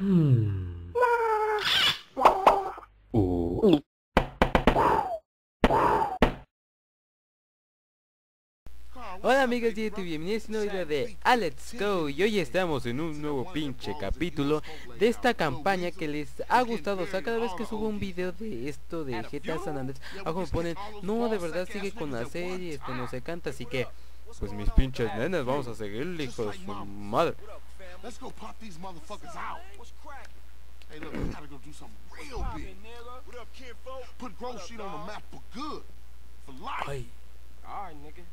Hola amigos de bienvenidos a un nuevo video de Alex Go. Y hoy estamos en un nuevo pinche capítulo de esta campaña que les ha gustado. O sea, cada vez que subo un video de esto de GTA San Andrés Abajo me ponen, no, de verdad sigue con la serie, esto no se canta Así que, pues mis pinches nenes, vamos a seguirle, hijo de su madre Let's go pop these motherfuckers out. Hey, look, we gotta go do something real big. What up, kinfolk? Put Grove Street on the map for good. For life. Ay, Alright, nigga.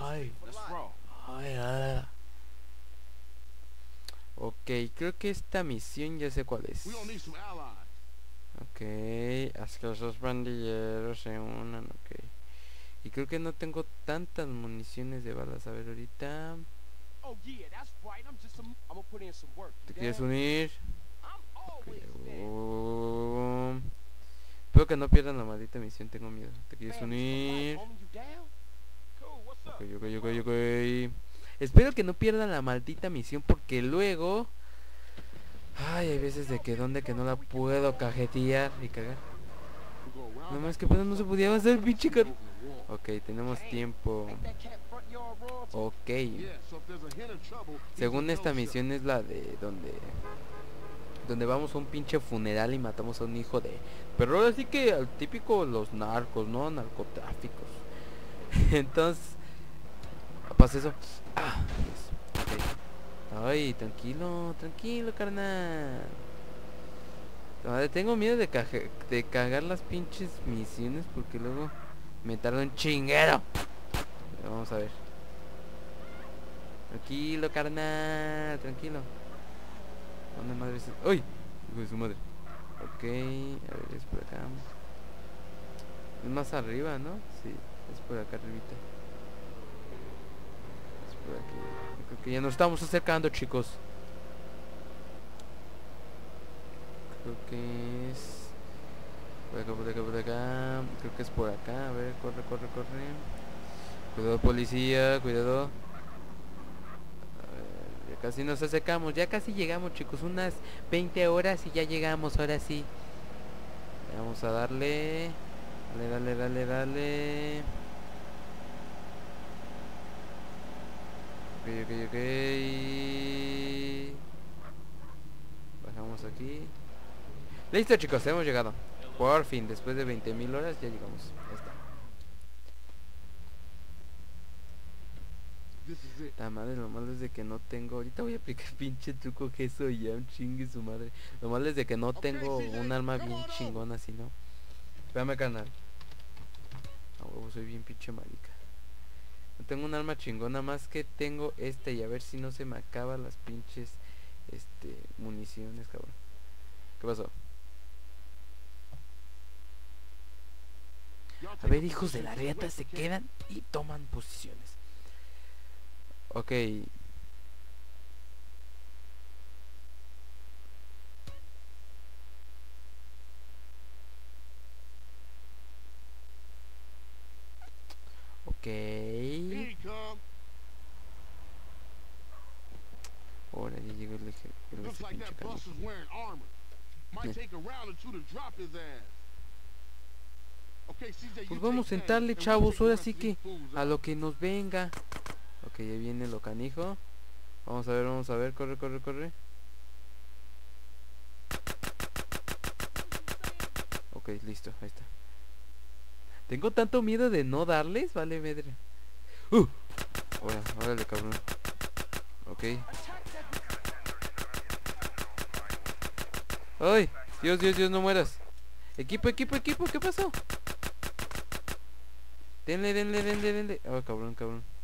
ay, Let's roll. ay, ay. Ok, creo que esta misión ya sé cuál es We gonna need some allies. Ok, haz que los dos bandilleros se unan, ok. Y creo que no tengo tantas municiones de balas. A ver, ahorita... ¿Te you quieres unir? Espero que no pierdan la maldita misión, tengo miedo. ¿Te quieres unir? homie, you down? Cool. What's up? Ok, ok, ok, ok. Espero que no pierdan la maldita misión porque luego... Ay, hay veces de que donde que no la puedo cajetear y cagar. No más que pues no se podía avanzar, pinche. Ok, tenemos tiempo. Ok. Según esta misión es la de donde donde vamos a un pinche funeral y matamos a un hijo de pero ahora sí que al típico los narcos, ¿no? Narcotráficos. Entonces pasa eso. Ah, yes. Ay, tranquilo, tranquilo, carnal. Tengo miedo de, de cagar las pinches misiones porque luego me tardo un chinguero. Vamos a ver. Tranquilo, carnal, tranquilo. ¿Dónde madre es? ¡Uy! Hijo de su madre. Ok, a ver, es por acá. Es más arriba, ¿no? Sí, es por acá arribita. Es por aquí. Creo que ya nos estamos acercando, chicos. Creo que es... Por acá, por acá, por acá. Creo que es por acá. A ver, corre, corre, corre. Cuidado, policía, cuidado. Ya casi nos acercamos, ya casi llegamos chicos, unas 20 horas y ya llegamos, ahora sí. Vamos a darle. Dale, dale, dale, dale. Ok, ok, ok. Bajamos aquí. Listo chicos, hemos llegado. Por fin, después de 20.000 horas ya llegamos. Ya está. This is it. La madre, lo malo es de que no tengo. Ahorita voy a aplicar pinche truco que eso ya un chingue su madre. Lo malo es de que no tengo un arma bien chingona así, ¿no? Espérame, carnal. A huevo, soy bien pinche marica. No tengo un arma chingona más que tengo este y a ver si no se me acaban las pinches este municiones, cabrón. ¿Qué pasó? A ver, hijos de la left, se quedan y toman posiciones. Ok. Ok. Ahora ya llegó el eje. Looks like that bus is wearing armor. Might Yeah. take a round or two to drop his ass. Okay, CJ, you Pues vamos a we'll chavos, ahora sí que a lo que nos venga. Ok, ya viene lo canijo. Vamos a ver, vamos a ver, corre, corre, corre. Ok, listo, ahí está. Tengo tanto miedo de no darles, vale, medre. Uh, ahora, órale, cabrón. Ok. ¡Ay! Dios, Dios, Dios, no mueras. Equipo, equipo, equipo, ¿qué pasó? Denle, denle, denle, denle. Oh, cabrón, cabrón.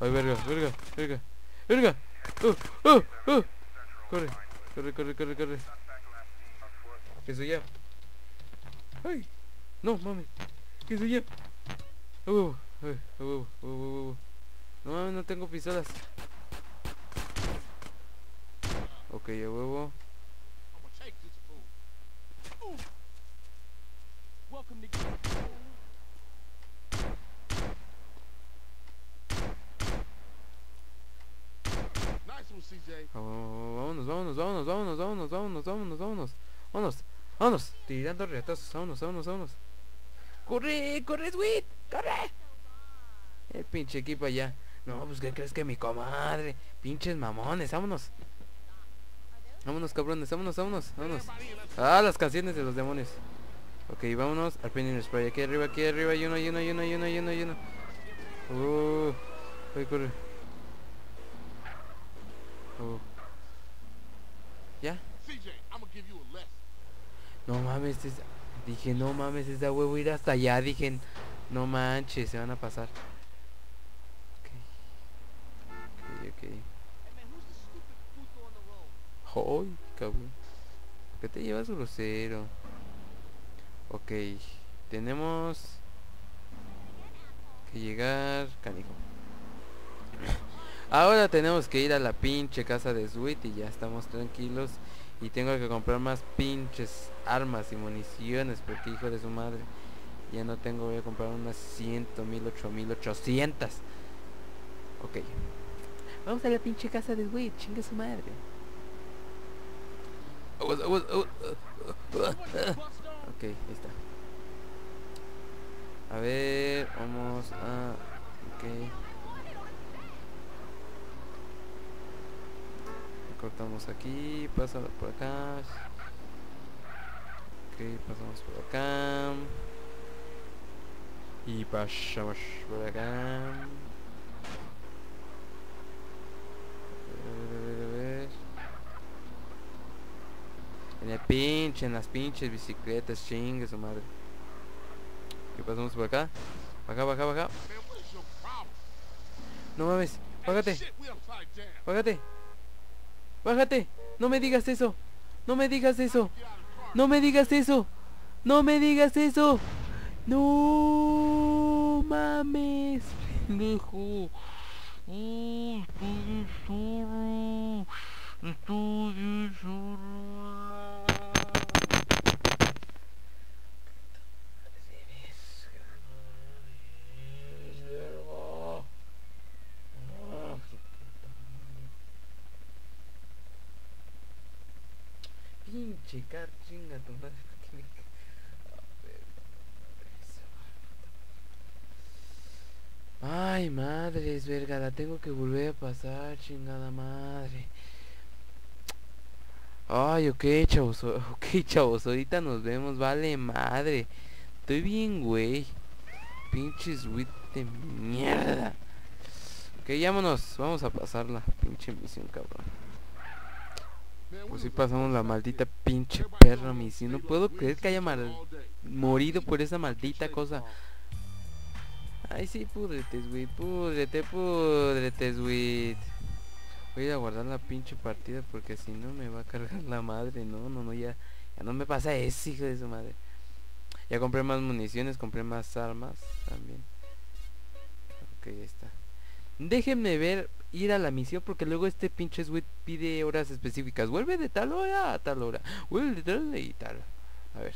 Ay, verga, verga, verga, verga. Uh, uh, uh. Corre, corre, corre, corre, corre. Que soy ya. Ay, no, mami. Que soy ya. Huevo, ay, a huevo, a huevo, a huevo. No mames, no tengo pistolas. Ok, a huevo. Welcome to. CJ. Oh, vámonos, vámonos, vámonos, vámonos, vámonos, vámonos, vámonos, vámonos. Vámonos, vámonos. Tirando retazos, vámonos, vámonos, vámonos. ¡Corre, corre, Sweet! ¡Corre! El pinche equipo allá. No, pues ¿qué crees que mi comadre? Pinches mamones, vámonos. Vámonos, cabrones, vámonos, vámonos, vámonos. Ah, las canciones de los demonios. Ok, vámonos al Penny Spray. Aquí arriba, aquí arriba, hay uno, hay uno, hay uno, hay uno, hay uno, uno. Uh, corre, corre. ¿Ya? No mames, es- dije, no mames, es de huevo ir hasta allá. Dije, no manches, se van a pasar. Ok. Ok, ok. Ay, cabrón. ¿Por qué te llevas grosero? Ok, tenemos que llegar, canijo. Ahora tenemos que ir a la pinche casa de Sweet y ya estamos tranquilos. Y tengo que comprar más pinches armas y municiones porque hijo de su madre. Ya no tengo, voy a comprar unas ciento, mil, ocho mil, ochocientas. Ok. Vamos a la pinche casa de Sweet, chingue su madre. Ok, ahí está. A ver, vamos a... Ok. Cortamos aquí, pasamos por acá. Ok, pasamos por acá. Y pasamos por acá. En el pinche, en las pinches bicicletas, chingue su madre. ¿Qué pasamos por acá? Baja, baja, baja. No mames, bájate, bájate. Bájate. No me digas eso. No me digas eso. No me digas eso. No me digas eso. No mames, pendejo. Estoy solo. Estoy solo. Pinche car, chinga tu madre. ¿por qué me ca- A ver, eso. Ay, madres, verga, la tengo que volver a pasar, chingada madre. Ay, ok, chavos, ok, chavos, ahorita nos vemos, vale madre. Estoy bien, güey. Pinches wit de mierda. Ok, vámonos, vamos a pasar la pinche misión, cabrón. Pues sí pasamos la maldita pinche perra misión. No puedo creer que haya mal- morido por esa maldita cosa. Ay, sí, púdrete, Sweet, púdrete, púdrete, Sweet. Voy a guardar la pinche partida porque si no me va a cargar la madre. No, no, no, ya, ya no me pasa eso, hijo de su madre. Ya compré más municiones, compré más armas también. Ok, ahí está. Déjenme ver, ir a la misión porque luego este pinche Sweet pide horas específicas. Vuelve de tal hora a tal hora. Vuelve de tal hora y tal. A ver.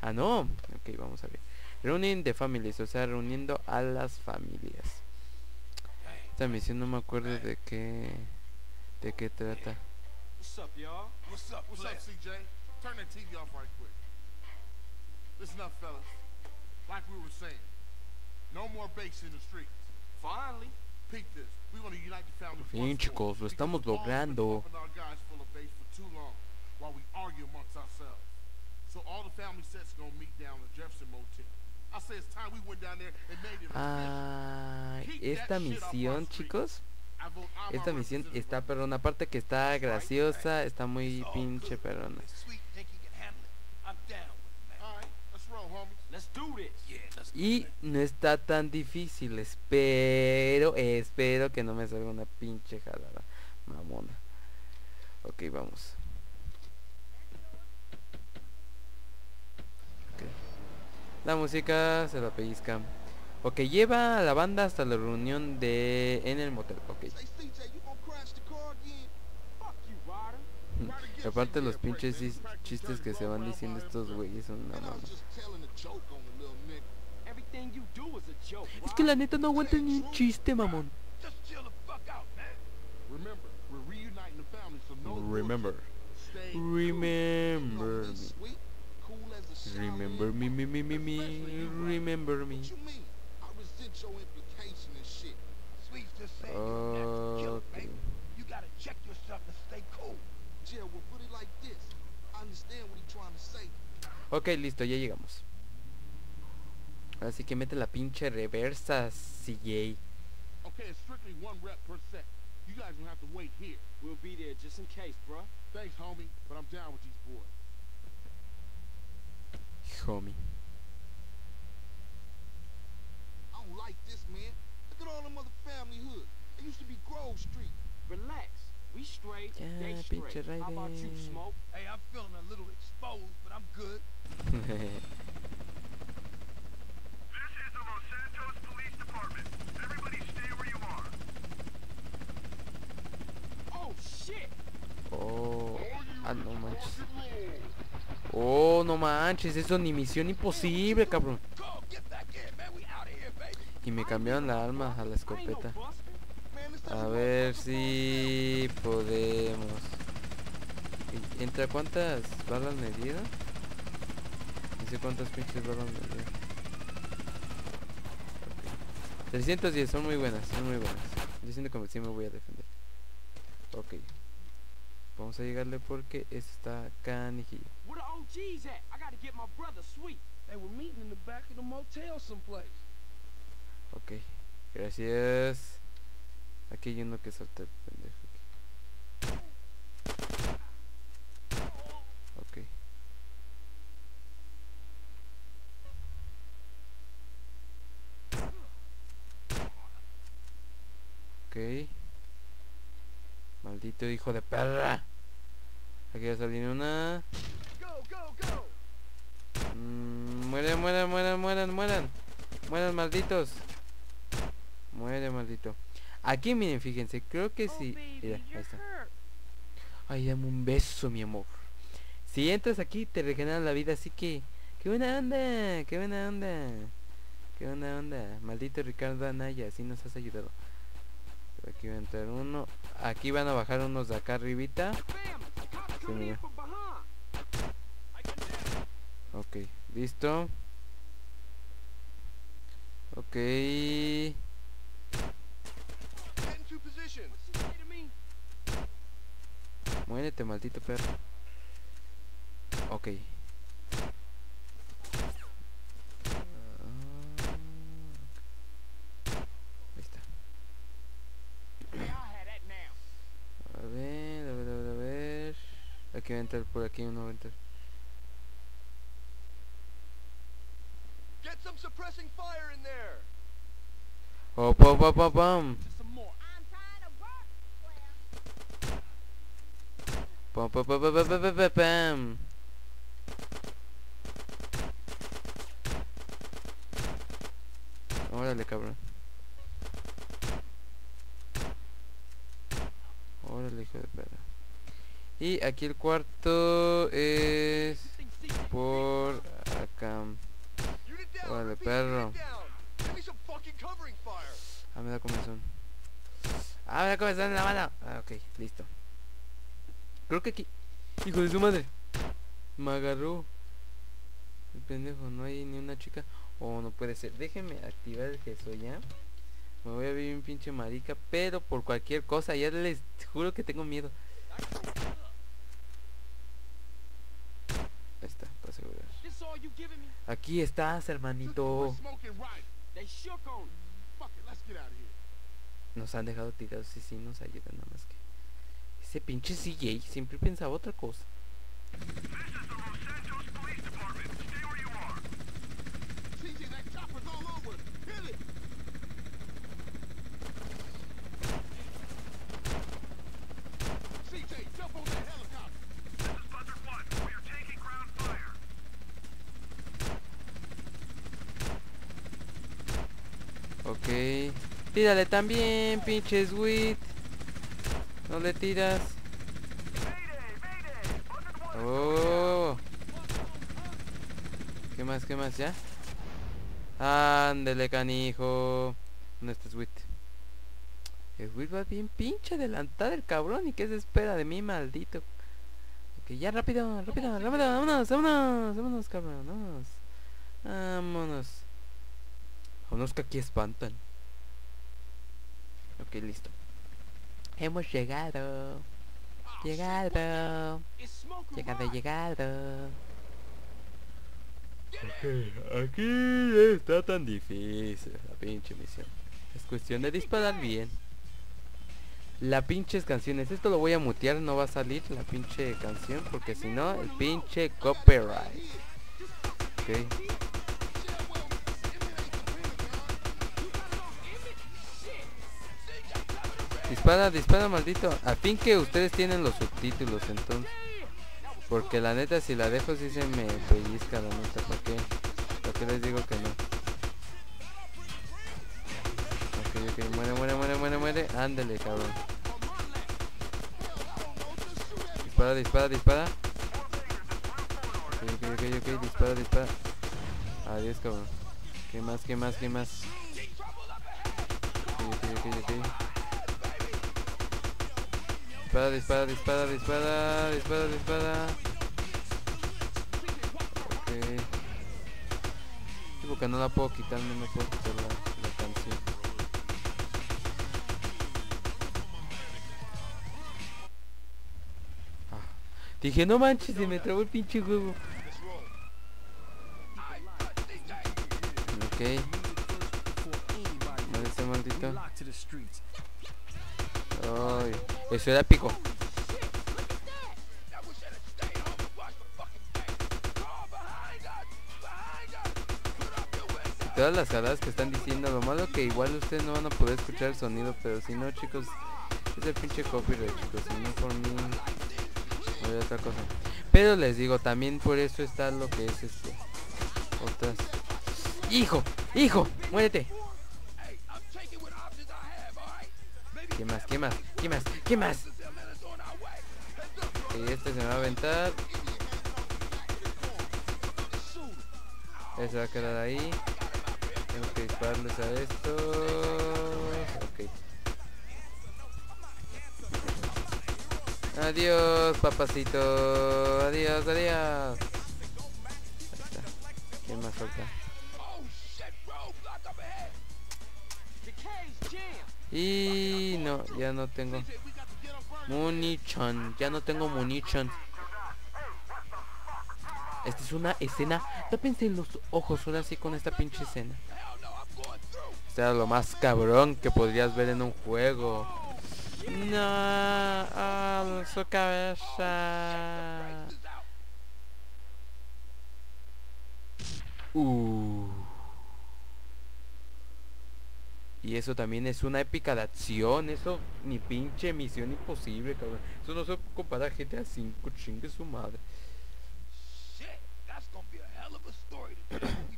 Ah, no. Ok, vamos a ver. Running the families, o sea, reuniendo a las familias. Esta misión no me acuerdo de qué de qué trata. What's up, y'all? What's up, What's up, CJ? Turn that TV off right quick. Listen up, fellas. Like we were saying, no more bakes in the streets. Finally. Peep this. Bien chicos, lo estamos logrando. Ah, esta misión chicos esta misión está perrona, aparte que está graciosa, está muy pinche perrona. Y no está tan difícil. Espero, espero que no me salga una pinche jalada. Mamona. Ok, vamos. La música se la pellizca. Ok, lleva a la banda hasta la reunión de en el motel. Ok. Mm. Aparte los pinches chistes que se van diciendo estos güeyes son una mamá. Es que la neta no aguanta ni un chiste, mamón. Remember. Remember me. Remember me, me, me, me, me. Remember me. Okay. Ok, listo, ya llegamos. Así que mete la pinche reversa, CJ. Okay, it's strictly one rep per set. You guys gonna have to wait here. We'll be there just in case, bruh. Thanks, homie, but I'm down with these boys. Homie. I don't like this, man. Look at all them other family hoods. It used to be Grove Street. Relax. We straight, Ya, they straight. How about you. Smoke? Hey, I'm feeling a little exposed, but I'm good. This is the Los Santos Police Department. Everybody stay where you are. Oh. Ah, no manches. Oh, no manches. Eso ni misión imposible, cabrón. Y me cambiaron la arma a la escopeta. A ver si podemos. ¿Y ¿Entra cuántas balas me? No sé cuántas pinches balas me dieron. Ok. 310, son muy buenas, son muy buenas. Yo siento como que sí me voy a defender. Ok. Vamos a llegarle porque esto está canijillo. Where the OGs at? I gotta get my brother, Sweet. They were meeting in the back of the motel someplace. Ok. Gracias. Aquí hay uno que salta el pendejo. aquí. Ok. Ok. Maldito hijo de perra. Aquí ya salió una. Mm, mueren, mueren, mueren, mueren, mueren. Mueren, malditos. Muere, maldito. Aquí, miren, fíjense. Creo que Oh, sí. ahí está. Ay, dame un beso, mi amor. Si entras aquí, te regeneran la vida. Así que. ¡Qué buena onda! ¡Qué buena onda! ¡Qué buena onda! Maldito Ricardo Anaya, así nos has ayudado. Aquí va a entrar uno. Aquí van a bajar unos de acá arribita. It. Ok, listo. Ok. Muérete, maldito perro. Ok. Ah, Ahí está. Yeah, I had that now. A ver, a ver, a ver, a ver. Aquí va a entrar por aquí uno va a entrar. Get some suppressing fire in there. Oh, pam, pam, pam, pam. Just some more. I'm trying to work, Slim. Pam, pam, pam, pam, pam, pam, pam, pam. Órale, cabrón. Órale, hijo de perra. Y aquí el cuarto es por acá. Repeat, perro. Ah, me da comezón. Ah, me da comezón en la mano. Ah, ok, listo. Creo que aquí. Hijo de su madre. Me agarró. El pendejo, no hay ni una chica. Oh, no puede ser. Déjenme activar el gesto ya. Me voy a ver un pinche marica. Pero por cualquier cosa, ya les juro que tengo miedo. Ahí está, para asegurar. This all you giving me? Aquí estás, Sister hermanito. was smoking right. They shook on you. Fuck it, let's get out of here. Nos han dejado tirados y sí nos ayudan nada más que. Ese pinche CJ siempre pensaba otra cosa. This is the Los Santos Police Department. Stay where you are. CJ, that chopper's all over. us. Hit it. CJ, jump on that helicopter. This is Buzzard 1. We are taking ground fire. Ok. Tírale también, pinche Sweet. No le tiras. Mayday! Mayday! Buzzard 1 Oh. ¿Qué más? ¿Qué más? ¿Ya? Ándele, canijo. ¿Dónde está Sweet? El Will va bien pinche adelantado el cabrón. ¿Y qué se espera de mí, maldito? Ok, ya rápido, rápido, rápido. Vámonos, vámonos, vámonos, cabrón. Vámonos. Vámonos. Vámonos que aquí espantan. Ok, listo. Hemos llegado. Llegado. Llegado, llegado. Ok, aquí está tan difícil la pinche misión. Es cuestión de disparar bien. La pinches canciones, esto lo voy a mutear, no va a salir la pinche canción porque si no, el pinche copyright. Ok. Dispara, dispara, maldito. A fin que ustedes tienen los subtítulos, entonces. Porque la neta, si la dejo, sí se me pellizca la neta. ¿Por qué? ¿Por qué les digo que no? Ok, ok, muere, muere, muere, muere, muere. Ándale, cabrón. Dispara, dispara, dispara. Ok, ok, ok, ok, dispara, dispara. Adiós, cabrón. ¿Qué más, qué más, qué más? Ok, ok, ok, ok. Dispara, dispara, dispara, dispara, dispara, dispara. Ok. Sí, porque no la puedo quitar, no me puedo quitar la, la canción. Ah. Dije, no manches, se me trabó el pinche juego. Ok. Muere ese maldito. Ay, eso era épico. Todas las jaladas que están diciendo, lo malo que igual ustedes no van a poder escuchar el sonido, pero si no chicos, es el pinche copyright chicos, si no por mí, no hay otra cosa. Pero les digo, también por eso está lo que es este, otras... ¡Hijo! ¡Hijo! ¡Muérete! ¿Qué más? ¿Qué más? ¿Qué más? ¿Qué más? Y este se me va a aventar. Ese se va a quedar ahí. Tengo que dispararles a estos. Ok. Adiós, papacito. Adiós, adiós. ¿Quién más falta? Y no, ya no tengo munition, ya no tengo munition. Esta es una escena, tápense los ojos ahora sí con esta pinche escena. Este era lo más cabrón que podrías ver en un juego. No, ah, su cabeza. Uh. Y eso también es una épica de acción, eso ni pinche misión imposible, cabrón. Eso no se compara a GTA 5, chingue su madre. Shit, that's gonna be a hell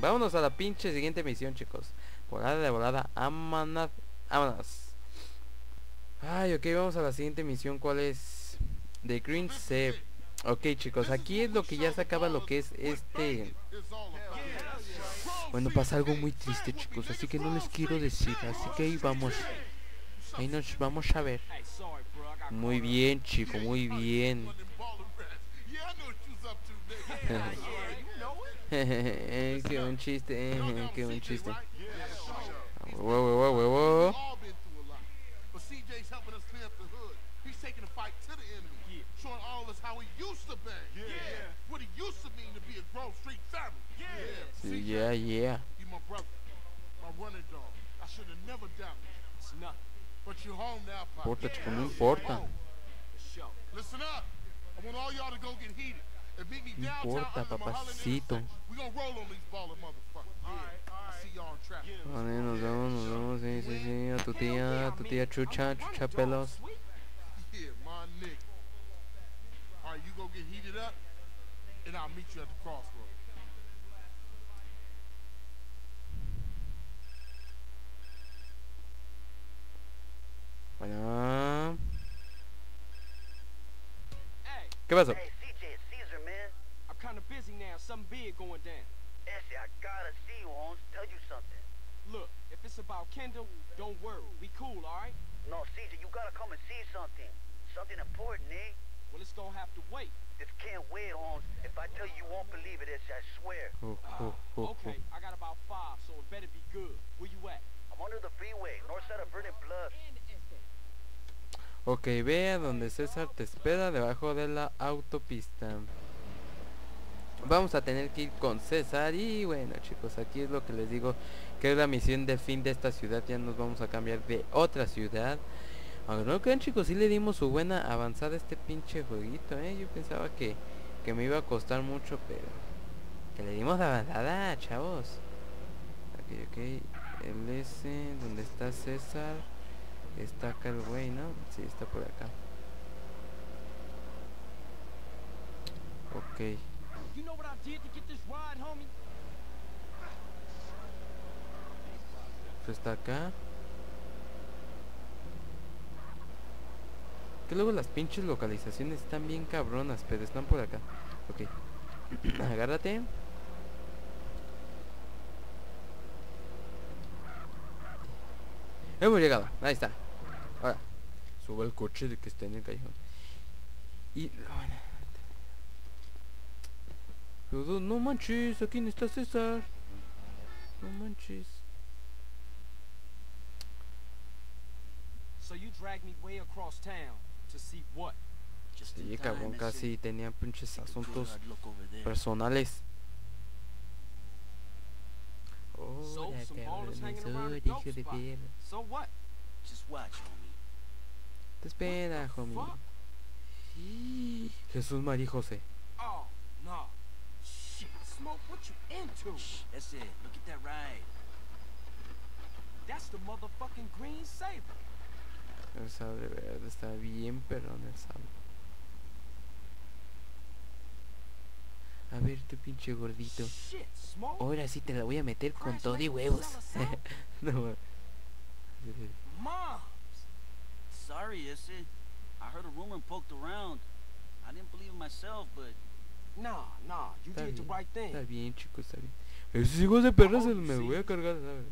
vámonos. A la pinche siguiente misión, chicos. Volada de volada. Vámonos. Vámonos. Ay, ok, vamos a la siguiente misión. ¿Cuál es? The Green Zep. Ok, chicos, aquí es lo que ya se acaba lo que es este... Bueno, pasa algo muy triste, chicos, así que no les quiero decir. Así que ahí vamos. Ahí nos vamos a ver. Muy bien, chico, muy bien. qué buen chiste, eh, qué buen chiste. right? Yeah, Huevo, huevo, huevo. We've all been through a lot. But CJ's helping us clean up the hood. He's taking the fight to the enemy. Showing all of us how he used to bang. Yeah. What he used to mean to be a Grove Street family. Yeah. Sí, CJ, yeah, yeah. You my brother. My running dog. I should have never doubted you. It's nothing. But you're home now, Pop. Importa. For sure. Listen up. I want all y'all to go get heated. importa, papacito. Vale, nos vemos, nos vemos, sí, sí, sí, a tu tía, a tu tía chucha, chucha pelos. Bueno. ¿Qué pasó? Something big going down. Ese, I gotta see you, Holmes. Tell you something. Look, if it's about Kendall, don't worry. We cool, all right? No, CJ, you gotta come and see something. Something important, eh? Well, it's gonna have to wait. This can't wait, Holmes. If I tell you, you won't believe it, Ese, I swear. Oh, oh, oh, Okay, I got about five, so it better be good. Where you at? I'm under the freeway, north side of Burning Bluff. Ok, ve a donde César te espera debajo de la autopista. Vamos a tener que ir con César y bueno chicos, aquí es lo que les digo que es la misión de fin de esta ciudad. Ya nos vamos a cambiar de otra ciudad. Aunque no crean chicos, sí le dimos su buena avanzada a este pinche jueguito, eh. Yo pensaba que, que me iba a costar mucho, pero que le dimos la avanzada, chavos. Ok, ok. El S, donde está César. Está acá el güey, ¿no? Sí, está por acá. Ok. You está acá. Que luego las pinches localizaciones están bien cabronas, pero están por acá. Ok. Agárrate. Hemos llegado. Ahí está. Ahora. Sube el coche de que está en el callejón. Y... bueno. Pero no manches, aquí no está César. No manches. So you dragged me way across town to see what? Just Sí, cabrón, casi tenía pinches asuntos personales. So, hola, dope hijo de perra. So what? Just watch, homie. Te espera, homie. Jesús María José. Oh, Smoke, what you into? That's it. Look at that ride. That's the motherfucking green saber. El sable verde está bien el sable. A ver, tu pinche gordito. Shit, Smoke. Ahora sí te la voy a meter con todo y huevos. no, Moms. Sorry, Ese. I heard a rumor and poked around. I didn't believe it myself, but Nah, nah, you Está did the bien, right thing. está bien, chicos, está bien. Esos hijos de perras Oh, se me voy a cargar, ¿sabes?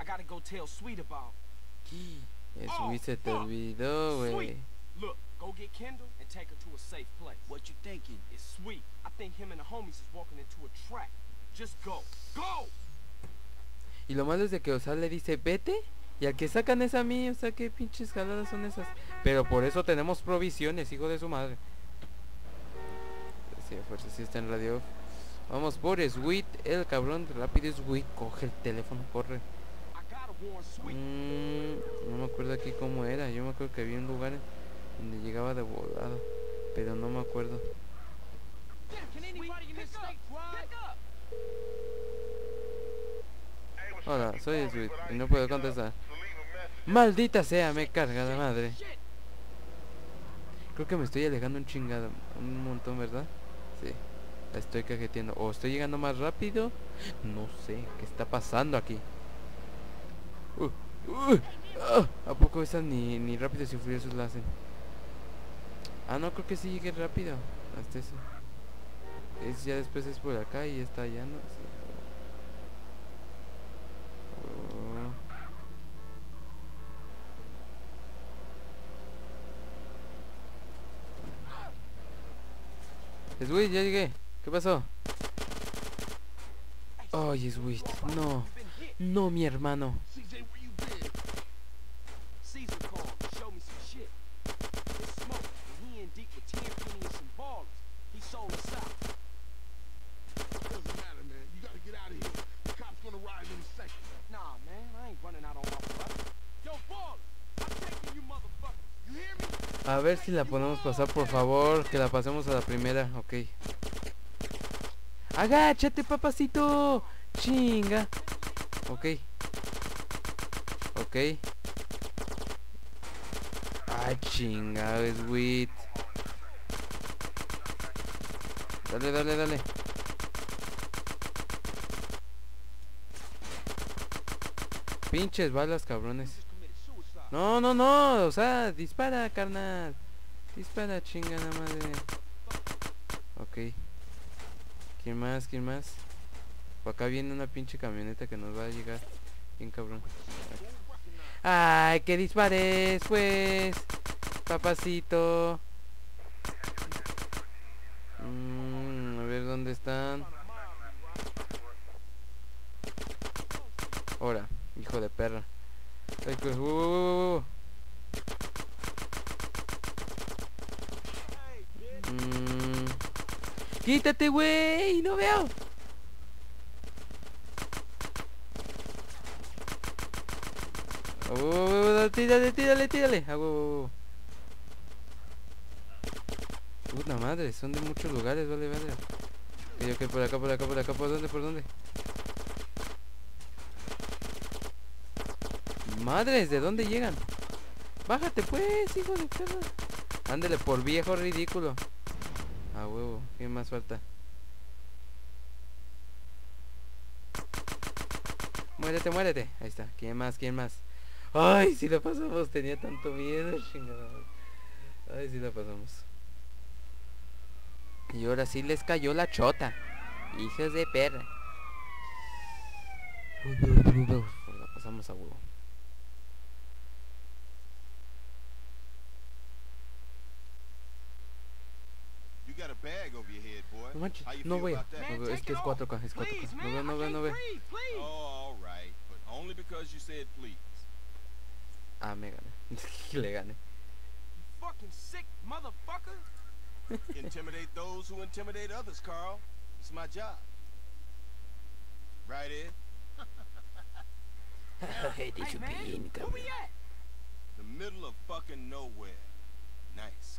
I gotta go tell Sweet about. Eso Oh, se te olvidó, güey. Look, go get Kendall and take her to a safe place. what you thinking? It's sweet. I think him and the homies is walking into a trap. Just go. Go! Y lo malo es de que, o sea, le dice, vete. Y al que sacan es a mí, o sea, qué pinches jaladas son esas. Pero por eso tenemos provisiones, hijo de su madre. Sí, fuerza sí está en radio. Vamos por Sweet, el cabrón rápido Sweet, coge el teléfono, corre. Mm, no me acuerdo aquí cómo era. Yo me acuerdo que había un lugar donde llegaba de volada. Pero no me acuerdo. Hola, soy Sweet y no puedo contestar. Maldita sea, me carga la madre. Creo que me estoy alejando un chingado, un montón, ¿verdad? La estoy cajeteando. O estoy llegando más rápido. No sé, ¿qué está pasando aquí? Uh, uh, ah, ¿A poco esas ni, ni rápidos y furiosos la hacen? Ah, no, creo que sí llegué rápido. Hasta eso. Es, ya después es por acá y está allá, ¿no? Sí. Oh. Sweet, ya llegué. ¿Qué pasó? Oye, Sweet, no. Been hit. No, mi hermano. CJ, where you been? Caesar called to show me some shit. It's smoke, and he in deep with Tenpenny and some ballers. He sold us out. Doesn't matter, man. You gotta get out of here. The cops gonna ride in a second. Nah, man, I ain't running out on my brother. Yo, baller, I'm taking you motherfucker. You hear me? A ver si la podemos pasar, por favor. Que la pasemos a la primera. Ok. Agáchate, papacito. Chinga. Ok. Ok. Ah, chinga, sweet. Dale, dale, dale. Pinches balas, cabrones. No, no, no, o sea, dispara, carnal. Dispara, chingada madre. Ok. ¿Quién más? ¿Quién más? Por acá viene una pinche camioneta que nos va a llegar. Bien cabrón. Ay, que dispares, pues. Papacito. Mm, a ver dónde están. Ahora, hijo de perra. Ay, pues, uh, uh, uh, uh. Mm. Quítate, güey, no veo. Huevo, huevo, huevo, tírale, tírale, tírale. Ah, huevo, huevo. Puta madre, son de muchos lugares, vale, vale. Ok, ok, por acá, por acá, por acá, ¿por dónde, por dónde? Madres, ¿de dónde llegan? Bájate pues, hijo de perra. Ándele por viejo ridículo. A huevo, ¿qué más falta? Muérete, muérete. Ahí está. ¿Quién más? ¿Quién más? Ay, si la pasamos, tenía tanto miedo, chingada. Ay, si la pasamos. Y ahora sí les cayó la chota. Hijos de perra. Pues la pasamos a huevo. No manches, you no veo. No veo, Es que es off. 4K, es 4K. Please, No veo, no veo, no veo. Oh, all right, but only because you said please. Ah, me gané. Le gané. You fucking sick motherfucker. intimidate those who intimidate others, Carl. It's my job. Right, Ed? Hey, man, where we at? The middle of fucking nowhere. Nice,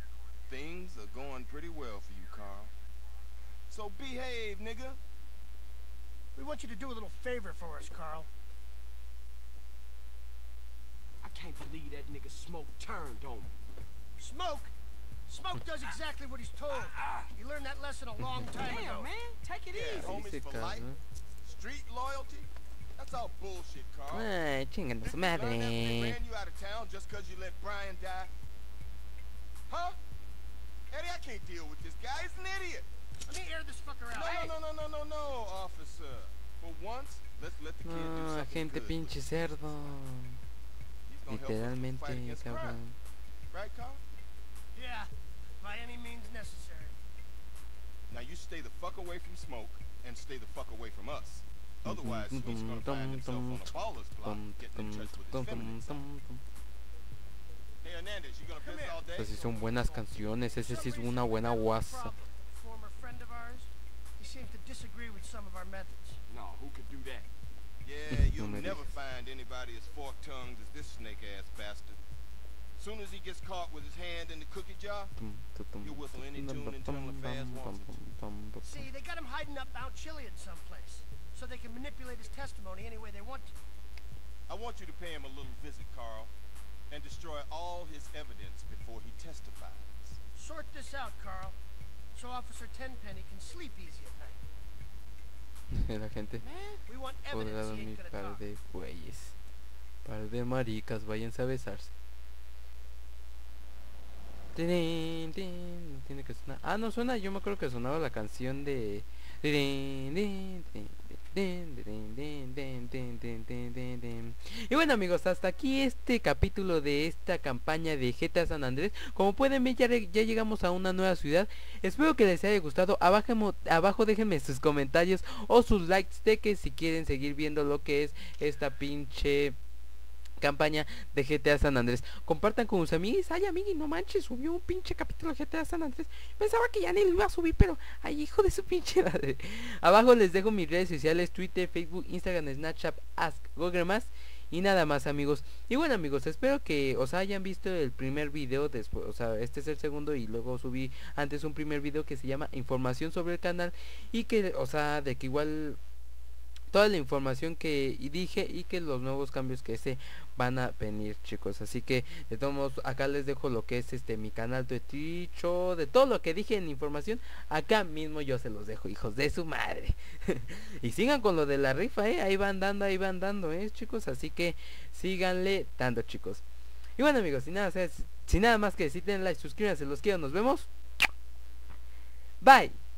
Things are going pretty well for you, Carl. So behave, nigga. We want you to do a little favor for us, Carl. I can't believe that nigga smoke turned on me. Smoke. Smoke does exactly what he's told. He learned that lesson a long time ago. Damn, man, take it Yeah, easy. homies se for casó. life. Street loyalty? That's all bullshit, Carl. Ay, chingan a Didn't su you learn that when they madre. ran you out of town just because you let Brian die? Huh? Eddie, I can't deal with this guy. He's an idiot. Let me air this fucker out. No, Hey, no, no, no, no, no, no, officer. For once, let's let the kid do ah, something agente good. pinche cerdo. He's gonna help us Literalmente, fight against crime. cabrón. Right, Carl? Yeah. By any means necessary. Now you stay the fuck away from smoke and stay the fuck away from us. Mm-hmm. Otherwise, Sweet's gonna mm-hmm. find himself on a baller's block getting in touch with his feminine side. tum. Hey, Hernandez, you gonna piss all day? Esas sí son buenas canciones, ese sí es una buena we have a guasa. problem. A Former friend of ours. He seems to disagree with some of our methods. No, who could do that? Yeah, you'll never find anybody as fork-tongued as this snake-ass bastard. Soon as he gets caught with his hand in the cookie jar, Tum, tu, tum, You whistle any tune tum, Internal Affairs tum, wants it. tum, tum, See, they got him hiding up Mount Chiliad someplace, so they can manipulate his testimony any way they want to. I want you to pay him a little visit, Carl, and destroy all his evidence before he testifies. Sort this out, Carl, so Officer Tenpenny can sleep easy at night. La gente want podrá dormir par de güeyes. Par de maricas, váyanse a besarse. Tirin, tin, no tiene que sonar. Ah, no suena, yo me acuerdo que sonaba la canción de. Y bueno amigos, hasta aquí este capítulo de esta campaña de GTA San Andrés. Como pueden ver ya, ya llegamos a una nueva ciudad. Espero que les haya gustado. Abajo, abajo déjenme sus comentarios o sus likes de que si quieren seguir viendo lo que es esta pinche campaña de GTA San Andrés. Compartan con sus amigos. Ay, amigui, no manches, subió un pinche capítulo de GTA San Andrés. Pensaba que ya ni lo iba a subir, pero ay, hijo de su pinche madre. Abajo les dejo mis redes sociales, Twitter, Facebook, Instagram, Snapchat, Ask, Google Más. y nada más amigos y bueno amigos espero que os hayan visto el primer video después o sea este es el segundo y luego subí antes un primer video que se llama información sobre el canal y que o sea de que igual toda la información que dije y que los nuevos cambios que se van a venir chicos. Así que de todos modos acá les dejo lo que es este mi canal de Twitch o de todo lo que dije en información acá mismo yo se los dejo hijos de su madre. Y sigan con lo de la rifa eh ahí van dando ahí van dando eh chicos. Así que síganle dando chicos. Y bueno amigos sin nada sin nada más que decir den like suscríbanse los quiero nos vemos. Bye